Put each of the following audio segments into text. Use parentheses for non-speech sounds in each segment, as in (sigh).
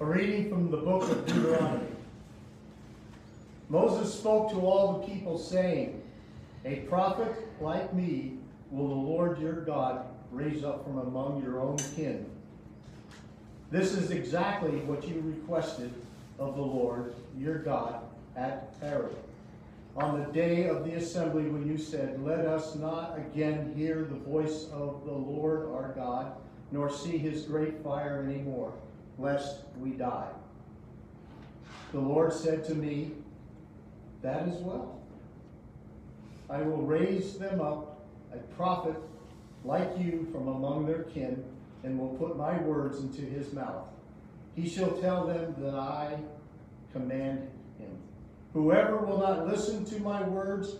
A reading from the book of Deuteronomy. Moses spoke to all the people, saying, A prophet like me will the Lord your God raise up from among your own kin. This is exactly what you requested of the Lord your God at Horeb. On the day of the assembly, when you said, Let us not again hear the voice of the Lord our God, nor see his great fire any more, lest we die. The Lord said to me, That is well. I will raise them up a prophet like you from among their kin, and will put my words into his mouth. He shall tell them that I command him. Whoever will not listen to my words,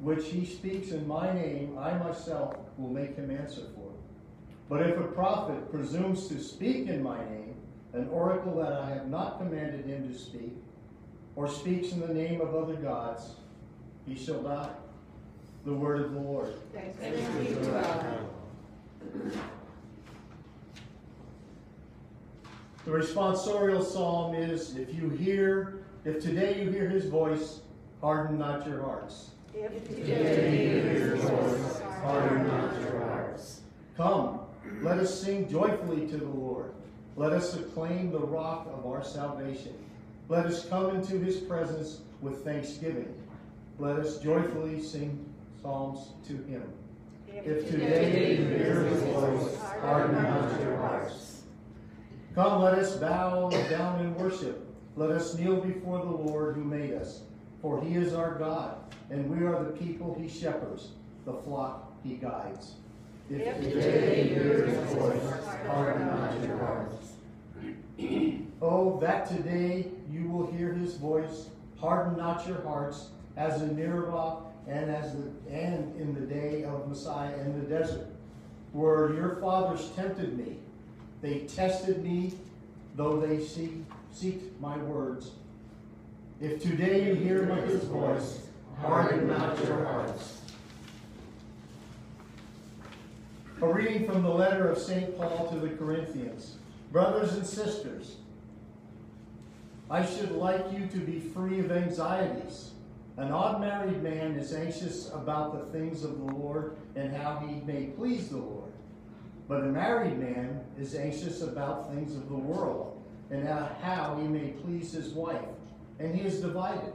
which he speaks in my name, I myself will make him answer for. But if a prophet presumes to speak in my name, an oracle that I have not commanded him to speak, or speaks in the name of other gods, he shall die. The word of the Lord. Thanks be to God. The responsorial psalm is if you hear, if today you hear his voice, harden not your hearts. If Today you hear his voice, harden not your hearts. Come, let us sing joyfully to the Lord. Let us acclaim the rock of our salvation. Let us come into his presence with thanksgiving. Let us joyfully sing psalms to him. If today you hear his voice, Harden not your hearts. Come, let us bow down in worship. Let us kneel before the Lord who made us. For he is our God, and we are the people he shepherds, the flock he guides. If Today you hear his voice, harden not your hearts. Oh, that today you will hear his voice, harden not your hearts, as in Meribah and as the, and in the day of Massah in the desert, where your fathers tempted me. They tested me, though they seek, seek my words. If today you hear his voice, Harden not your hearts. A reading from the letter of St. Paul to the Corinthians. Brothers and sisters, I should like you to be free of anxieties. An unmarried man is anxious about the things of the Lord and how he may please the Lord. But a married man is anxious about things of the world and how he may please his wife, and he is divided.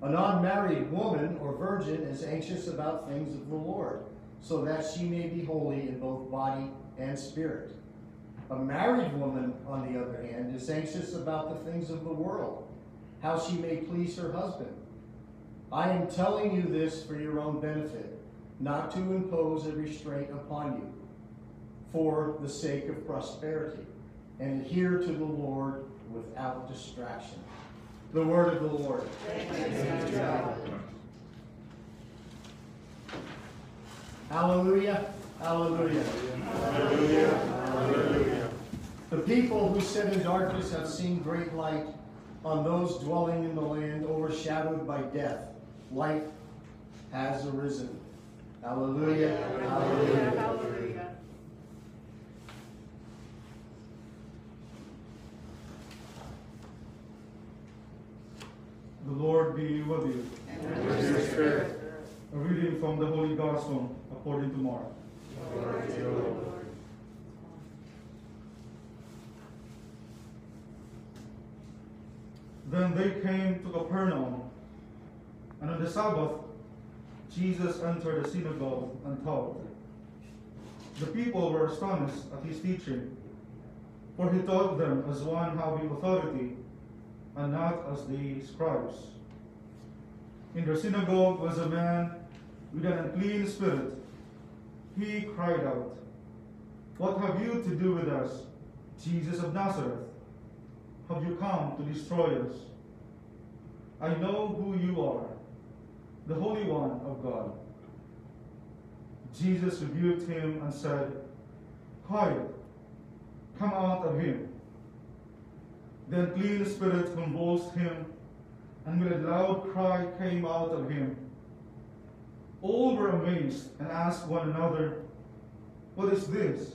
An unmarried woman or virgin is anxious about things of the Lord, so that she may be holy in both body and spirit. A married woman, on the other hand, is anxious about the things of the world, how she may please her husband. I am telling you this for your own benefit, not to impose a restraint upon you, for the sake of prosperity, and adhere to the Lord without distraction. The word of the Lord. To God. Hallelujah. Hallelujah. The people who sit in darkness have seen great light. On those dwelling in the land overshadowed by death, light has arisen. Hallelujah. Hallelujah. Hallelujah. The Lord be with you. And with your spirit. A reading from the Holy Gospel according to Mark. Then they came to Capernaum, and on the Sabbath, Jesus entered the synagogue and taught. The people were astonished at his teaching, for he taught them as one having authority, and not as the scribes. In the synagogue was a man with an unclean spirit. He cried out, What have you to do with us, Jesus of Nazareth? Have you come to destroy us? I know who you are, the Holy One of God. Jesus rebuked him and said, Quiet, come out of him. The unclean spirit convulsed him, and with a loud cry came out of him. All were amazed and asked one another, What is this?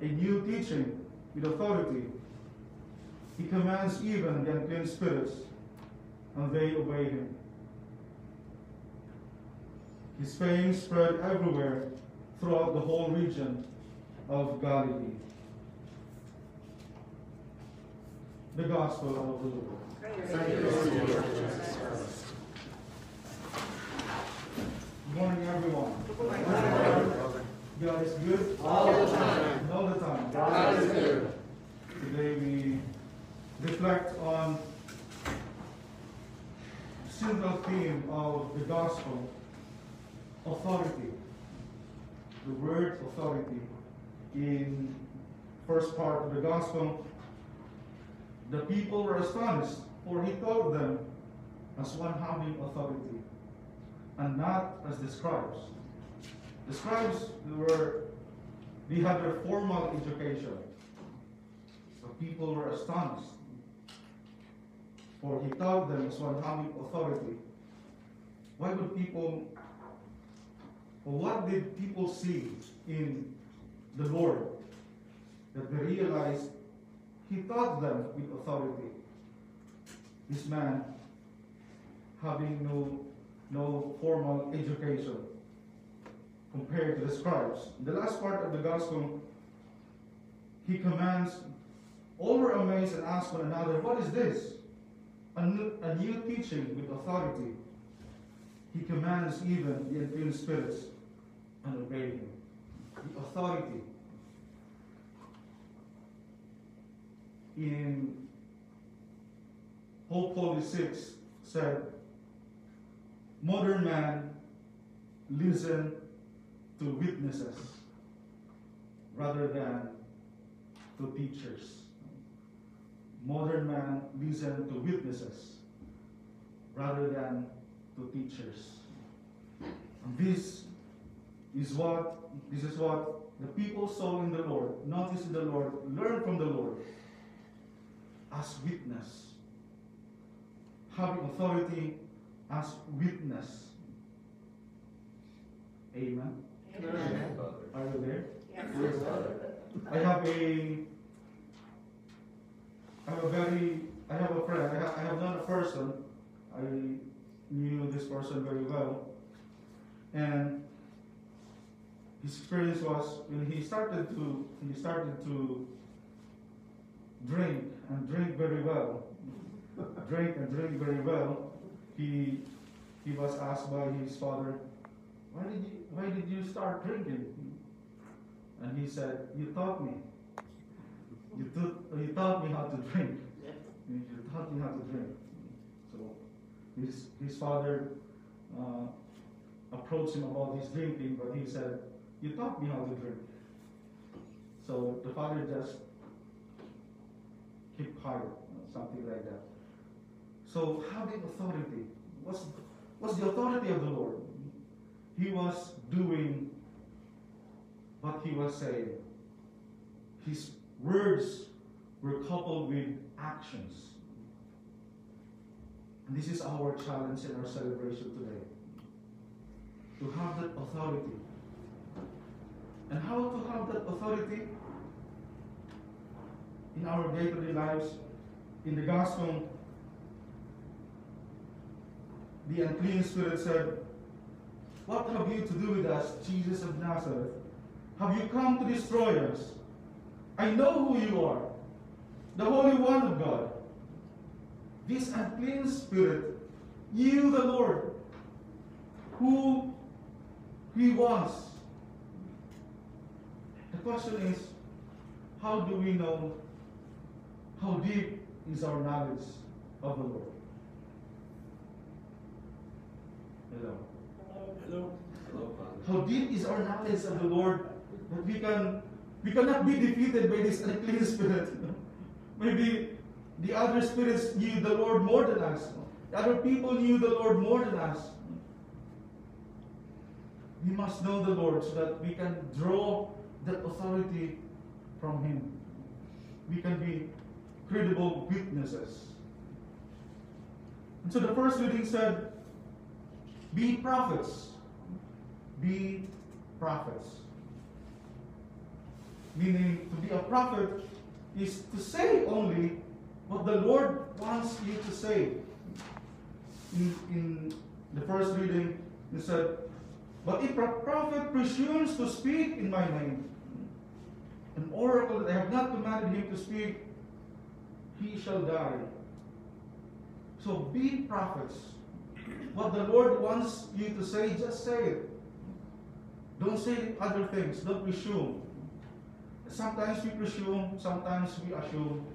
A new teaching with authority. He commands even the unclean spirits, and they obey him. His fame spread everywhere throughout the whole region of Galilee. The Gospel of the Lord you, Lord Jesus Christ. Good morning, everyone. Lord. God is good All the time. all the time. God is good. Today we reflect on central theme of the gospel, authority. The word authority in first part of the gospel. The people were astonished, for he taught them as one having authority, and not as the scribes. The scribes were they had their formal education. The people were astonished. For he taught them as one having authority. Why would people, what did people see in the Lord that they realized he taught them with authority? This man having no, no formal education compared to the scribes. In the last part of the gospel, he commands, all were amazed and asked one another, What is this? A new, a new teaching with authority. He commands even the unclean spirits and obey him. The authority. In Pope Paul VI said, Modern man listen to witnesses rather than to teachers. Modern man listen to witnesses rather than to teachers. And this is what this is what the people saw in the Lord, notice the Lord, learn from the Lord as witness. Having authority as witness. Amen. Are you there? Yes. I have a, I have a very, I have a friend, I have, I have known a person, I knew this person very well, and his experience was when he started to, he started to drink and drink very well, drink and drink very well, he, he was asked by his father, why did you, why did you start drinking? And he said, You taught me. You, taught you taught me how to drink. You taught me how to drink. So his, his father uh, approached him about his drinking, but he said, You taught me how to drink. So the father just kept quiet, something like that. So having authority, what's, what's the authority of the Lord? He was doing what he was saying. His words were coupled with actions. And this is our challenge in our celebration today. To have that authority. And how to have that authority in our day-to-day lives, in the gospel, the unclean spirit said, What have you to do with us, Jesus of Nazareth? Have you come to destroy us? I know who you are, the Holy One of God. This unclean spirit knew the Lord, who he was. The question is, how do we know how deep is our knowledge of the Lord? Hello. Hello. How deep is our knowledge of the Lord that we can we cannot be defeated by this unclean spirit. (laughs) Maybe the other spirits knew the Lord more than us. The other people knew the Lord more than us. We must know the Lord so that we can draw that authority from Him. We can be credible witnesses. And so the first reading said, Be prophets. Be prophets. Meaning, to be a prophet is to say only what the Lord wants you to say. In, in the first reading, he said, But if a prophet presumes to speak in my name, an oracle that I have not commanded him to speak, he shall die. So be prophets. What the Lord wants you to say, just say it. Don't say other things. Don't presume. Sometimes we presume, sometimes we assume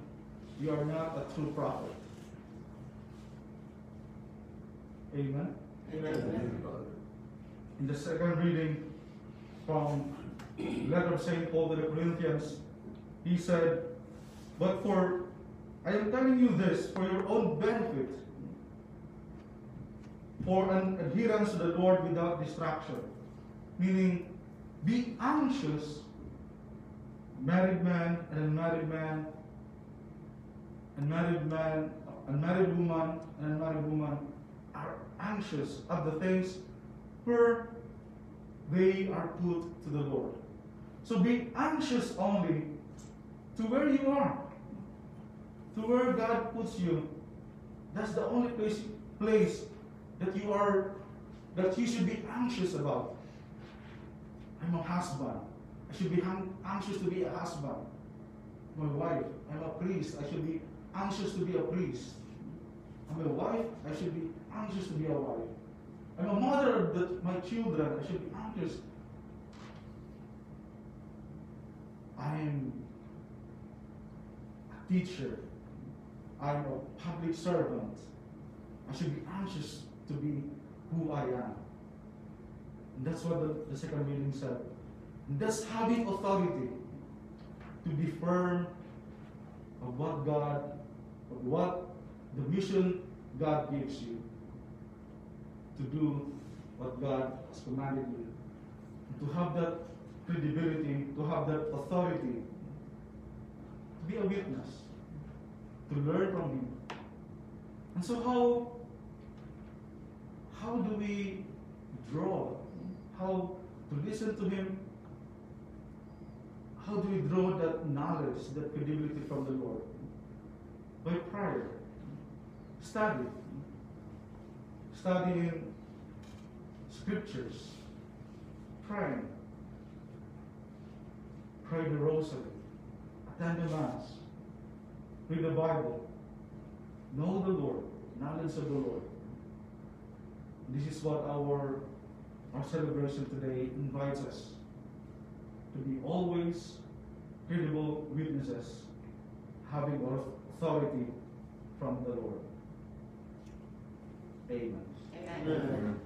you are not a true prophet. Amen. Amen. In the second reading from letter of St. Paul to the Corinthians, he said, But for I am telling you this for your own benefit, for an adherence to the Lord without distraction. Meaning, be anxious, married man and unmarried man, unmarried man, unmarried woman, and unmarried woman are anxious of the things where they are put to the Lord. So be anxious only to where you are, to where God puts you. That's the only place, place that you are, that you should be anxious about. I'm a husband. I should be anxious to be a husband. My wife. I'm a priest. I should be anxious to be a priest. I'm a wife. I should be anxious to be a wife. I'm a mother the, my children. I should be anxious. I am a teacher. I'm a public servant. I should be anxious to be who I am. And that's what the, the second reading said. And that's having authority to be firm of what God, of what the mission God gives you to do what God has commanded you. To have that credibility, to have that authority, to be a witness, to learn from Him. And so, how how do we draw? How to listen to Him? How do we draw that knowledge, that credibility from the Lord? By prayer, study, studying scriptures, praying, pray the rosary, attend the mass, read the Bible, know the Lord, knowledge of the Lord. This is what our our celebration today invites us to be always credible witnesses, having authority from the Lord. Amen. Amen.